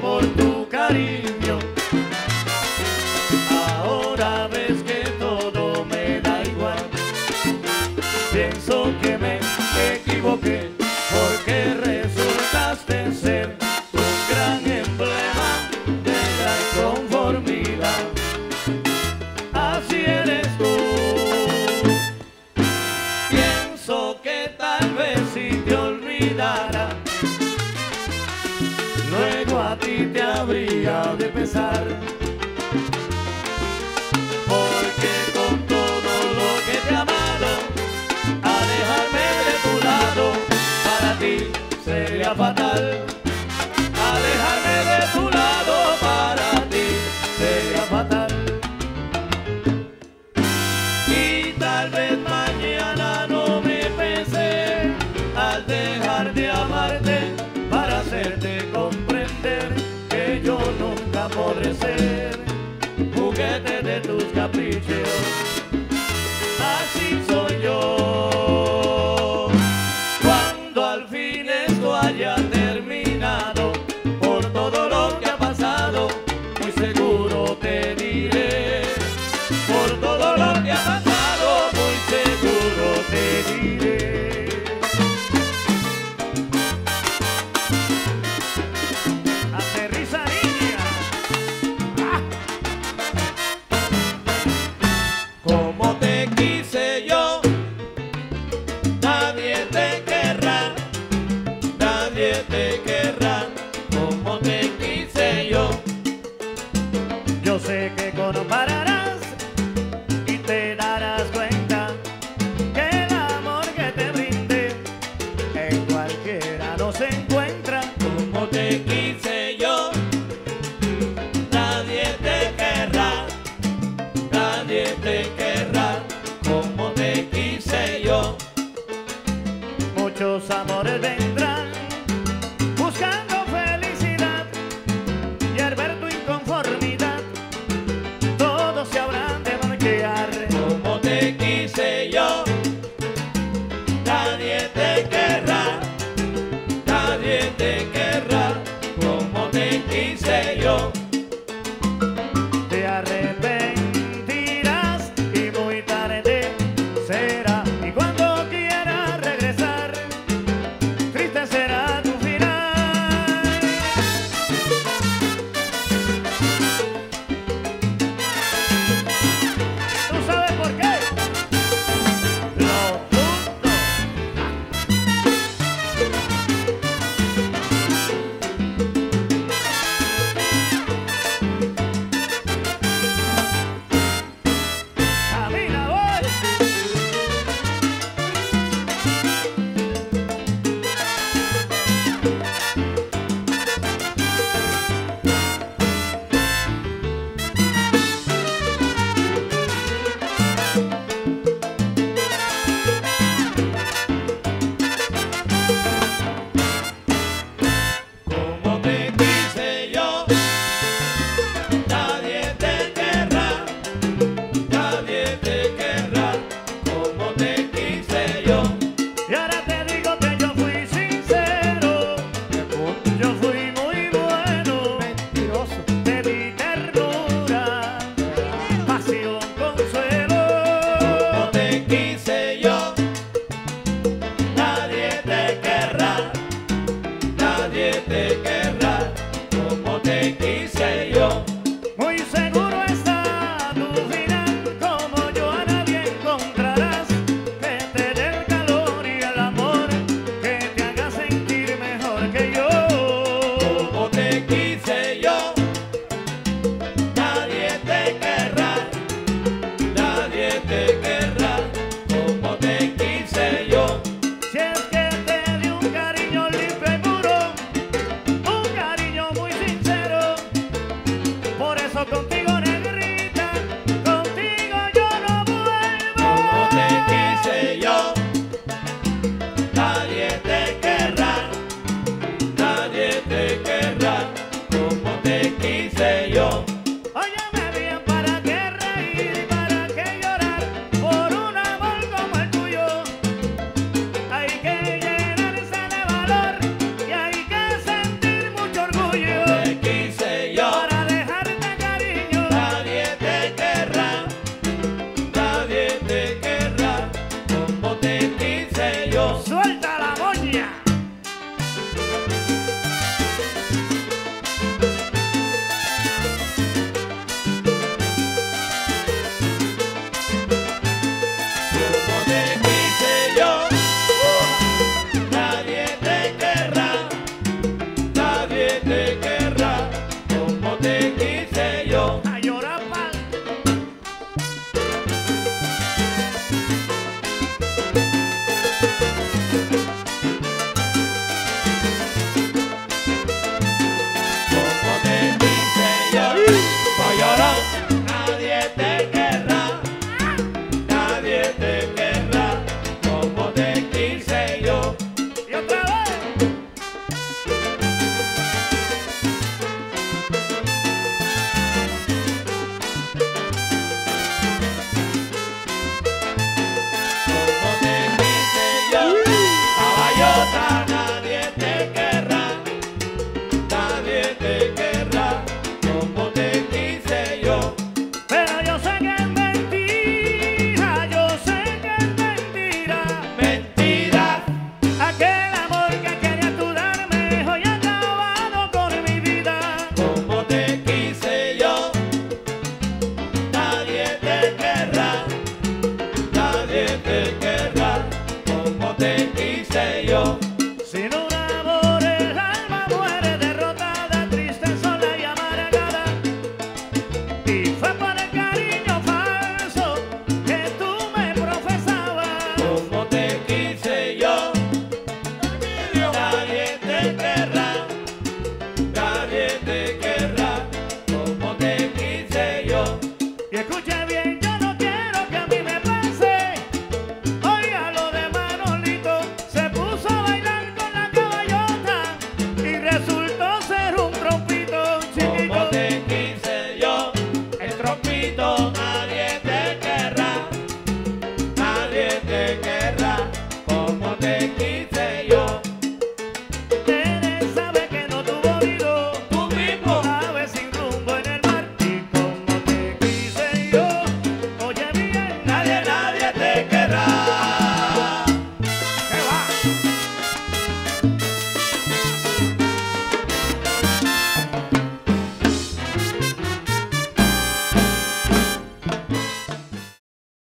por tu cariño. te habría de pesar. Porque con todo lo que te he amado, a dejarme de tu lado, para ti sería fatal. yo nunca podré ser. que con un par